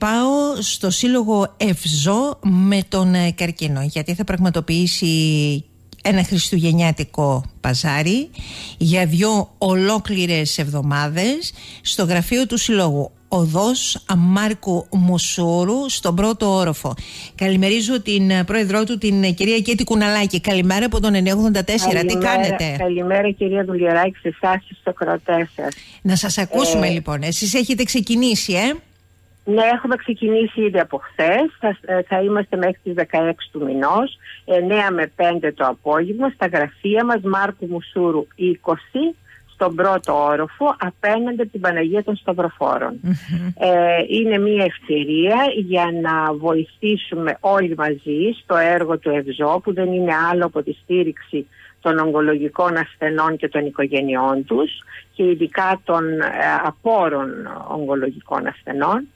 Πάω στο σύλλογο Ευζώ με τον ε, καρκίνο γιατί θα πραγματοποιήσει ένα χριστουγεννιάτικο παζάρι για δύο ολόκληρες εβδομάδες στο γραφείο του Συλλόγου Οδός Μάρκου Μουσούρου στον πρώτο όροφο. Καλημερίζω την ε, πρόεδρό του, την ε, κυρία Κέτη Κουναλάκη. Καλημέρα από τον 984. Τι κάνετε; Καλημέρα κυρία Δουλιαράκη σε εσάς και στο Να σας ακούσουμε ε... λοιπόν. Εσείς έχετε ξεκινήσει, ε; Ναι, έχουμε ξεκινήσει ήδη από χθες. Θα, ε, θα είμαστε μέχρι τις 16 του μηνός, 9 με 5 το απόγευμα, στα γραφεία μας Μάρκου Μουσούρου 20, στον πρώτο όροφο, απέναντι από την Παναγία των σταυροφορων Ε, είναι μια ευκαιρία για να βοηθήσουμε όλοι μαζί στο έργο του ΕΒΖΟ, που δεν είναι άλλο από τη στήριξη των ογκολογικών ασθενών και των οικογενειών τους και ειδικά των ε, απόρων ογκολογικών ασθενών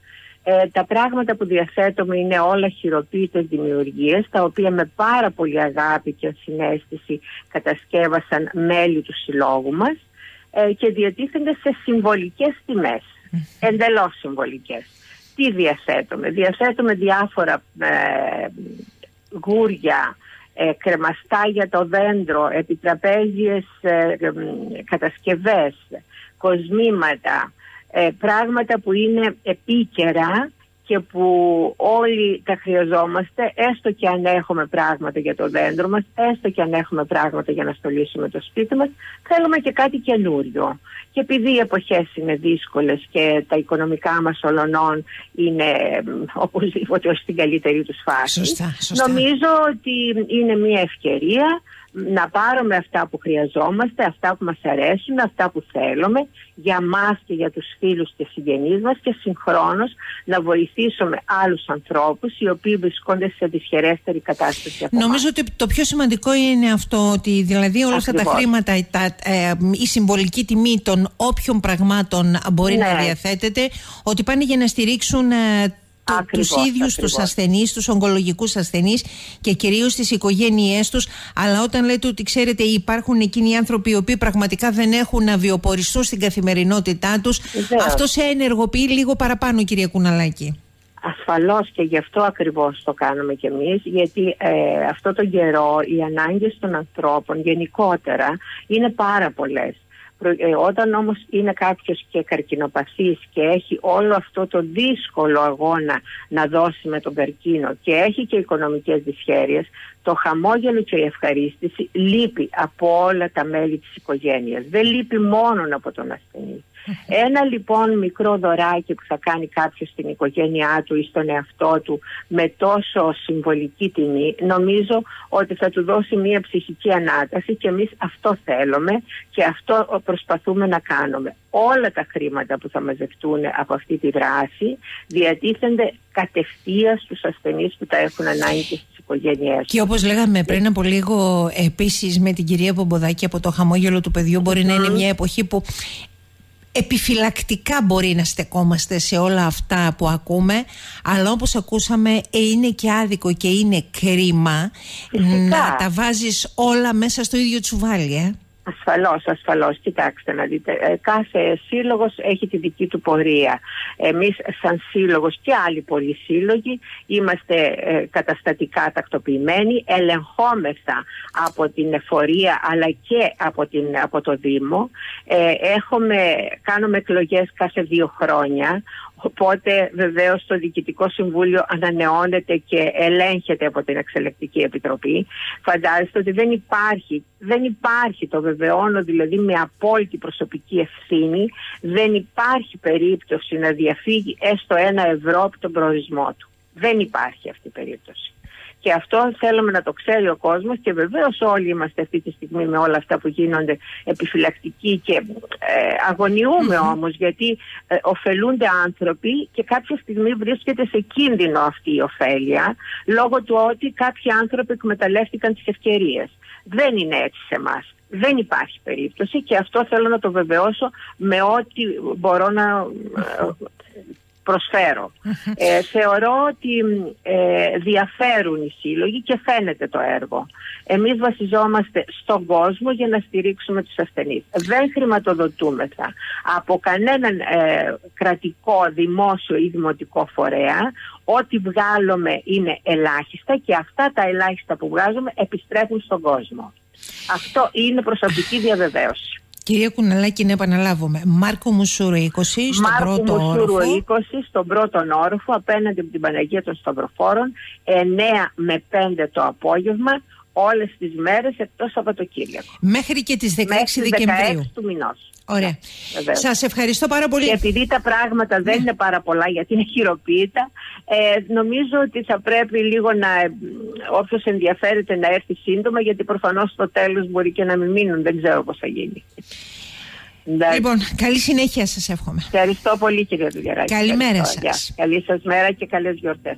ε, τα πράγματα που διαθέτουμε είναι όλα χειροποίητες δημιουργίες, τα οποία με πάρα πολύ αγάπη και συνέστηση κατασκεύασαν μέλη του συλλόγου μας ε, και διατίθενται σε συμβολικές τιμές, εντελώς συμβολικές. Τι διαθέτουμε; Διαθέτουμε διάφορα ε, γούρια, ε, κρεμαστά για το δέντρο, επιτραπέζιες ε, κατασκευές, κοσμήματα, ε, πράγματα που είναι επίκαιρα και που όλοι τα χρειαζόμαστε έστω και αν έχουμε πράγματα για το δέντρο μας, έστω και αν έχουμε πράγματα για να στολίσουμε το σπίτι μας, θέλουμε και κάτι καινούριο. Και επειδή οι εποχές είναι δύσκολες και τα οικονομικά μας ολονών είναι οπωσδήποτε ως την καλύτερη τους φάση, νομίζω ότι είναι μια ευκαιρία να πάρουμε αυτά που χρειαζόμαστε, αυτά που μας αρέσουν, αυτά που θέλουμε για μας και για τους φίλους και συγγενείς μας και συγχρόνως να βοηθήσουμε άλλους ανθρώπους οι οποίοι βρισκόνται σε δυσχερέστερη κατάσταση από Νομίζω ότι το πιο σημαντικό είναι αυτό ότι δηλαδή όλα αυτά τα χρήματα, τα, ε, η συμβολική τιμή των όποιων πραγμάτων μπορεί να ναι. διαθέτεται ότι πάνε για να στηρίξουν ε, του τους ίδιους τους ασθενείς, τους ογκολογικούς ασθενείς και κυρίως τις οικογένειές τους. Αλλά όταν λέτε ότι ξέρετε υπάρχουν εκείνοι οι άνθρωποι οι οποίοι πραγματικά δεν έχουν να βιοποριστούν στην καθημερινότητά τους αυτό σε ενεργοποιεί λίγο παραπάνω κυρία Κουναλάκη. Ασφαλώς και γι' αυτό ακριβώς το κάνουμε κι εμείς γιατί ε, αυτό το καιρό οι ανάγκες των ανθρώπων γενικότερα είναι πάρα πολλές. ε, όταν όμως είναι κάποιος και καρκινοπαθής και έχει όλο αυτό το δύσκολο αγώνα να δώσει με τον καρκίνο και έχει και οικονομικές δυσχέρειες, το χαμόγελο και η ευχαρίστηση λείπει από όλα τα μέλη της οικογένειας. Δεν λείπει μόνο από τον ασθενή. Ένα λοιπόν μικρό δωράκι που θα κάνει κάποιος στην οικογένειά του ή στον εαυτό του με τόσο συμβολική τιμή νομίζω ότι θα του δώσει μια ψυχική ανάταση και εμείς αυτό θέλουμε και αυτό προσπαθούμε να κάνουμε. Όλα τα χρήματα που θα μαζευτούν από αυτή τη δράση διατίθενται κατευθείαν στους ασθενείς που τα έχουν ανάγκη και στις οικογένειές Και όπως λέγαμε πριν από λίγο επίσης με την κυρία Πομποδάκη από το χαμόγελο του παιδιού μπορεί να είναι μια εποχή που επιφυλακτικά μπορεί να στεκόμαστε σε όλα αυτά που ακούμε αλλά όπως ακούσαμε ε, είναι και άδικο και είναι κρίμα να τα βάζεις όλα μέσα στο ίδιο τσουβάλι ε. Ασφαλώς, ασφαλώς. Κοιτάξτε να δείτε. Ε, κάθε σύλλογος έχει τη δική του πορεία. Εμείς σαν σύλλογος και άλλοι πολλοί σύλλογοι είμαστε ε, καταστατικά τακτοποιημένοι, ελεγχόμεθα από την εφορία αλλά και από, την, από το Δήμο. Ε, έχουμε, κάνουμε εκλογές κάθε δύο χρόνια Οπότε βεβαίως το Διοικητικό Συμβούλιο ανανεώνεται και ελέγχεται από την Εξελεκτική Επιτροπή. Φαντάζεστε ότι δεν υπάρχει, δεν υπάρχει το βεβαιώνω δηλαδή με απόλυτη προσωπική ευθύνη, δεν υπάρχει περίπτωση να διαφύγει έστω ένα ευρώ από τον προορισμό του. Δεν υπάρχει αυτή η περίπτωση. Και αυτό θέλουμε να το ξέρει ο κόσμος και βεβαίως όλοι είμαστε αυτή τη στιγμή με όλα αυτά που γίνονται επιφυλακτικοί και ε, αγωνιούμε όμως γιατί ε, ωφελούνται άνθρωποι και κάποια στιγμή βρίσκεται σε κίνδυνο αυτή η ωφέλεια λόγω του ότι κάποιοι άνθρωποι εκμεταλλεύτηκαν τις ευκαιρίες. Δεν είναι έτσι σε εμάς. Δεν υπάρχει περίπτωση και αυτό θέλω να το βεβαιώσω με ό,τι μπορώ να ε, προσφέρω. Ε, θεωρώ ότι ε, διαφέρουν οι σύλλογοι και φαίνεται το έργο. Εμείς βασιζόμαστε στον κόσμο για να στηρίξουμε τους ασθενείς. Δεν χρηματοδοτούμεθα από κανέναν ε, κρατικό, δημόσιο ή δημοτικό φορέα. Ό,τι βγάλουμε είναι ελάχιστα και αυτά τα ελάχιστα που βγάζουμε επιστρέφουν στον κόσμο. Αυτό είναι προσωπική διαβεβαίωση. Κυρία Κουναλάκη, να επαναλάβουμε. Μάρκο Μουσούρου 20 στον Μάρκο πρώτο Μουσούρου όροφο. 20 στον πρώτο όροφο απέναντι από την Παναγία των Σταυροφόρων 9 με 5 το απόγευμα όλες τις μέρες εκτός Σαββατοκύριακο. Μέχρι και τις 16 Μέχρι Δεκεμβρίου. 16 του μηνός. Ωραία. Ναι, Σας ευχαριστώ πάρα πολύ. Και επειδή τα πράγματα δεν ναι. είναι πάρα πολλά γιατί είναι χειροποίητα, ε, νομίζω ότι θα πρέπει λίγο να όποιος ενδιαφέρεται να έρθει σύντομα γιατί προφανώς στο τέλος μπορεί και να μην μείνουν, δεν ξέρω πώς θα γίνει. Λοιπόν, καλή συνέχεια σας εύχομαι. Ευχαριστώ πολύ κύριε Δουλιαράκη. Καλημέρα σας. Καλή σας μέρα και καλές γιορτές.